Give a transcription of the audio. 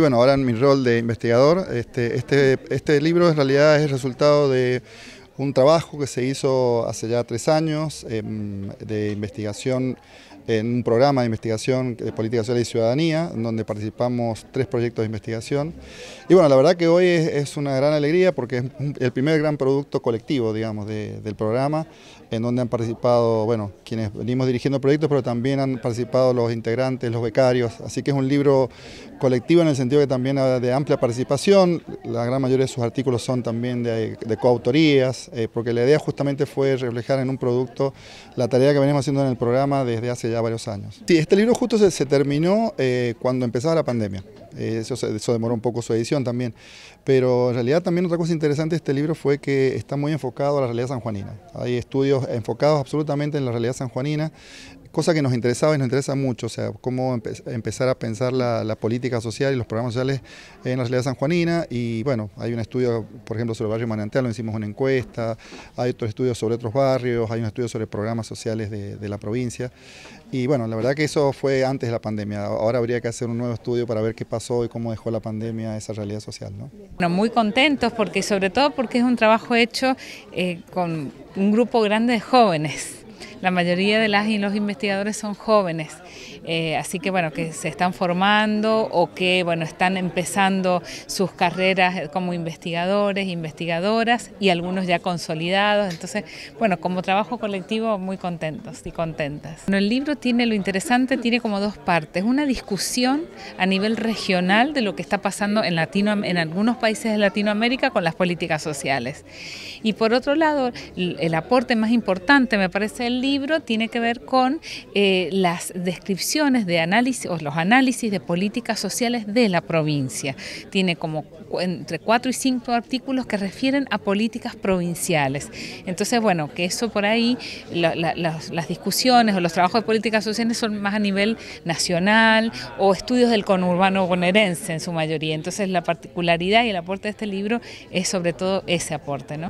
Bueno, ahora en mi rol de investigador, este, este, este libro en realidad es el resultado de un trabajo que se hizo hace ya tres años em, de investigación en un programa de investigación de política social y ciudadanía, en donde participamos tres proyectos de investigación. Y bueno, la verdad que hoy es, una gran alegría porque es el primer gran producto colectivo, digamos, del programa, en donde han participado, bueno, quienes venimos dirigiendo proyectos, pero también han participado los integrantes, los becarios, así que es un libro colectivo en el sentido que también de amplia participación, la gran mayoría de sus artículos son también de, coautorías, eh, porque la idea justamente fue reflejar en un producto la tarea que venimos haciendo en el programa desde hace ya varios años. Sí, este libro justo se, terminó eh, cuando empezaba la pandemia. Eh, eso, eso, demoró un poco su edición también. Pero en realidad también otra cosa interesante de este libro fue que está muy enfocado a la realidad sanjuanina. Hay estudios enfocados absolutamente en la realidad sanjuanina, cosa que nos interesaba y nos interesa mucho, o sea, cómo empezar a pensar la, política social y los programas sociales en la realidad sanjuanina. Y bueno, hay un estudio, por ejemplo, sobre el barrio Manantial, lo hicimos una encuesta, hay otros estudios sobre otros barrios, hay un estudio sobre programas sociales de, de la provincia. Y bueno, la verdad que eso fue antes de la pandemia. Ahora habría que hacer un nuevo estudio para ver qué pasó y cómo dejó la pandemia esa realidad social. ¿no? Bueno, muy contentos porque sobre todo porque es un trabajo hecho eh, con un grupo grande de jóvenes. La mayoría de las y los investigadores son jóvenes, eh, así que bueno, que se están formando o que bueno, están empezando sus carreras como investigadores, investigadoras y algunos ya consolidados. Entonces, bueno, como trabajo colectivo muy contentos y contentas. Bueno, el libro tiene lo interesante, tiene como dos partes. Una discusión a nivel regional de lo que está pasando en, Latino, en algunos países de Latinoamérica con las políticas sociales. Y por otro lado, el, aporte más importante, me parece, del libro, libro tiene que ver con eh, las descripciones de análisis o los análisis de políticas sociales de la provincia. Tiene como entre cuatro y cinco artículos que refieren a políticas provinciales. Entonces, bueno, que eso por ahí, las discusiones o los trabajos de políticas sociales son más a nivel nacional o estudios del conurbano bonaerense en su mayoría. Entonces, la particularidad y el aporte de este libro es sobre todo ese aporte. ¿no?